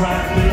pierce